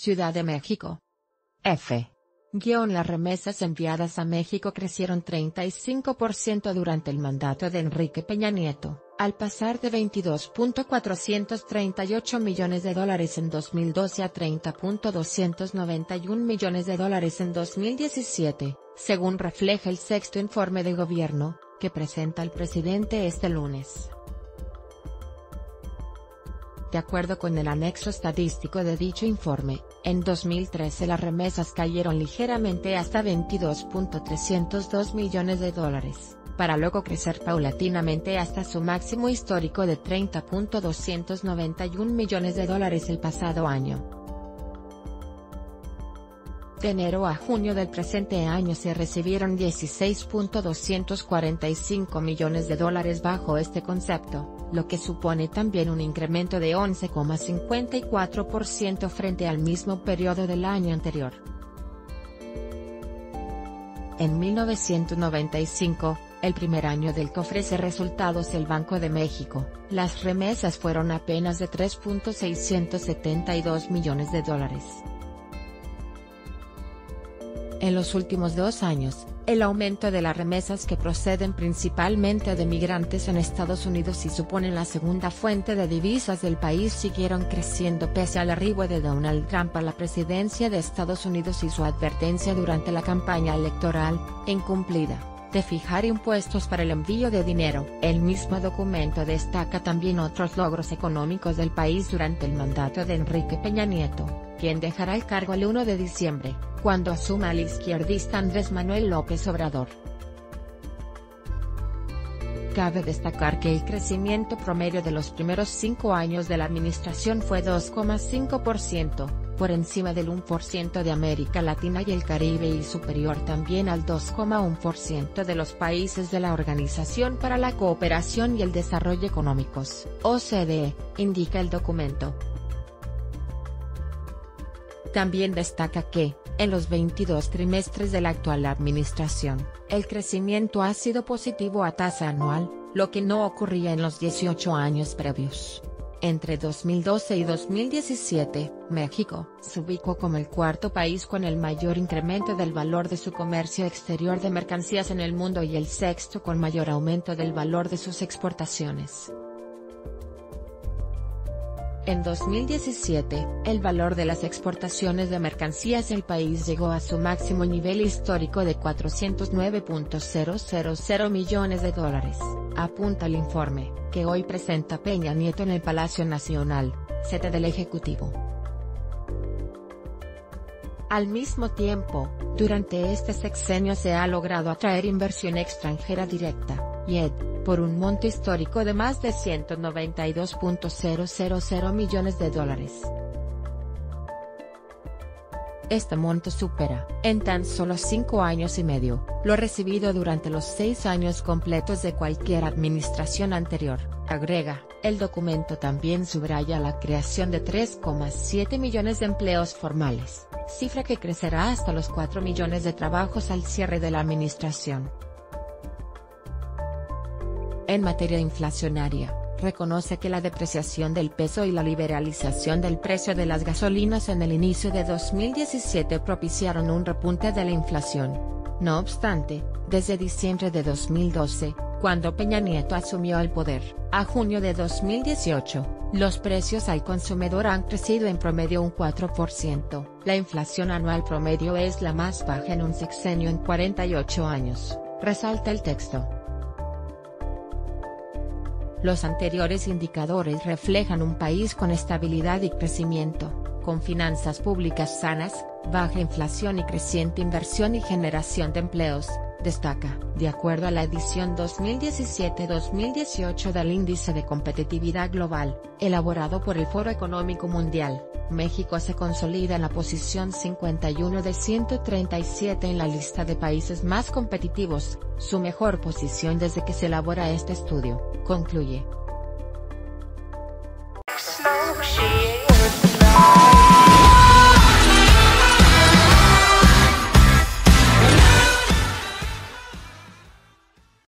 Ciudad de México. F. Guión las remesas enviadas a México crecieron 35% durante el mandato de Enrique Peña Nieto, al pasar de 22.438 millones de dólares en 2012 a 30.291 millones de dólares en 2017, según refleja el sexto informe de gobierno, que presenta el presidente este lunes. De acuerdo con el anexo estadístico de dicho informe, en 2013 las remesas cayeron ligeramente hasta 22.302 millones de dólares, para luego crecer paulatinamente hasta su máximo histórico de 30.291 millones de dólares el pasado año. De enero a junio del presente año se recibieron 16.245 millones de dólares bajo este concepto, lo que supone también un incremento de 11,54% frente al mismo periodo del año anterior. En 1995, el primer año del que ofrece resultados el Banco de México, las remesas fueron apenas de 3.672 millones de dólares. En los últimos dos años, el aumento de las remesas que proceden principalmente de migrantes en Estados Unidos y suponen la segunda fuente de divisas del país siguieron creciendo pese al arribo de Donald Trump a la presidencia de Estados Unidos y su advertencia durante la campaña electoral, incumplida, de fijar impuestos para el envío de dinero. El mismo documento destaca también otros logros económicos del país durante el mandato de Enrique Peña Nieto, quien dejará el cargo el 1 de diciembre cuando asuma el izquierdista Andrés Manuel López Obrador. Cabe destacar que el crecimiento promedio de los primeros cinco años de la administración fue 2,5%, por encima del 1% de América Latina y el Caribe y superior también al 2,1% de los países de la Organización para la Cooperación y el Desarrollo Económicos, OCDE, indica el documento. También destaca que, en los 22 trimestres de la actual administración, el crecimiento ha sido positivo a tasa anual, lo que no ocurría en los 18 años previos. Entre 2012 y 2017, México se ubicó como el cuarto país con el mayor incremento del valor de su comercio exterior de mercancías en el mundo y el sexto con mayor aumento del valor de sus exportaciones. En 2017, el valor de las exportaciones de mercancías del país llegó a su máximo nivel histórico de 409.000 millones de dólares, apunta el informe, que hoy presenta Peña Nieto en el Palacio Nacional, sede del Ejecutivo. Al mismo tiempo, durante este sexenio se ha logrado atraer inversión extranjera directa, YED, por un monto histórico de más de 192.000 millones de dólares. Este monto supera, en tan solo cinco años y medio, lo recibido durante los seis años completos de cualquier administración anterior, agrega, el documento también subraya la creación de 3,7 millones de empleos formales, cifra que crecerá hasta los 4 millones de trabajos al cierre de la administración. En materia inflacionaria, reconoce que la depreciación del peso y la liberalización del precio de las gasolinas en el inicio de 2017 propiciaron un repunte de la inflación. No obstante, desde diciembre de 2012, cuando Peña Nieto asumió el poder, a junio de 2018, los precios al consumidor han crecido en promedio un 4%. La inflación anual promedio es la más baja en un sexenio en 48 años, resalta el texto. Los anteriores indicadores reflejan un país con estabilidad y crecimiento, con finanzas públicas sanas, baja inflación y creciente inversión y generación de empleos, destaca. De acuerdo a la edición 2017-2018 del Índice de Competitividad Global, elaborado por el Foro Económico Mundial, México se consolida en la posición 51 de 137 en la lista de países más competitivos, su mejor posición desde que se elabora este estudio concluye.